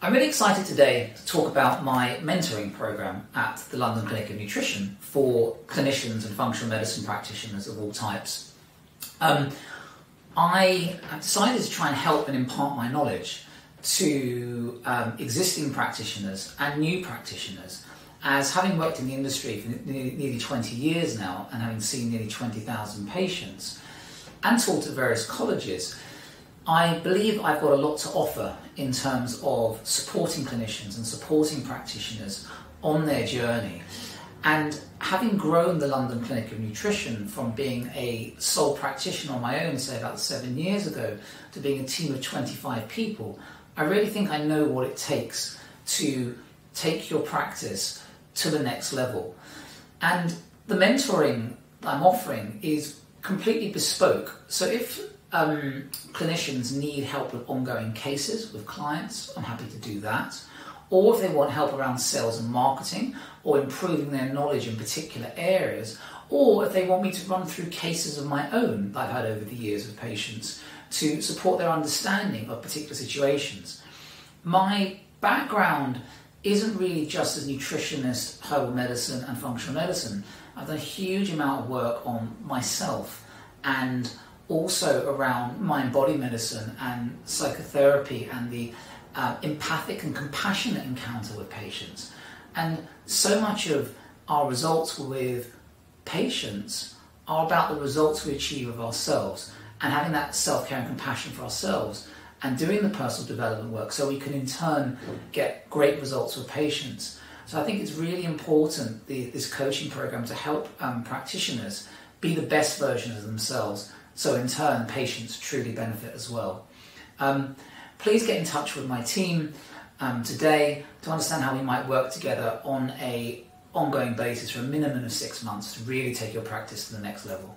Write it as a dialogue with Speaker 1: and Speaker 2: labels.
Speaker 1: I'm really excited today to talk about my mentoring program at the London Clinic of Nutrition for clinicians and functional medicine practitioners of all types. Um, I decided to try and help and impart my knowledge to um, existing practitioners and new practitioners. As having worked in the industry for nearly 20 years now and having seen nearly 20,000 patients and taught at various colleges, I believe I've got a lot to offer in terms of supporting clinicians and supporting practitioners on their journey. And having grown the London Clinic of Nutrition from being a sole practitioner on my own, say about seven years ago, to being a team of 25 people, I really think I know what it takes to take your practice to the next level. And the mentoring I'm offering is completely bespoke. So if um, clinicians need help with ongoing cases with clients, I'm happy to do that. Or if they want help around sales and marketing or improving their knowledge in particular areas, or if they want me to run through cases of my own that I've had over the years with patients to support their understanding of particular situations. My background isn't really just as nutritionist, herbal medicine, and functional medicine. I've done a huge amount of work on myself and also around mind body medicine and psychotherapy and the uh, empathic and compassionate encounter with patients. And so much of our results with patients are about the results we achieve of ourselves and having that self care and compassion for ourselves and doing the personal development work so we can in turn get great results with patients. So I think it's really important the, this coaching program to help um, practitioners be the best versions of themselves so in turn patients truly benefit as well. Um, please get in touch with my team um, today to understand how we might work together on a ongoing basis for a minimum of six months to really take your practice to the next level.